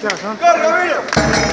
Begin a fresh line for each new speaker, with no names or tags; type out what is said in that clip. ¡Carga ¿no?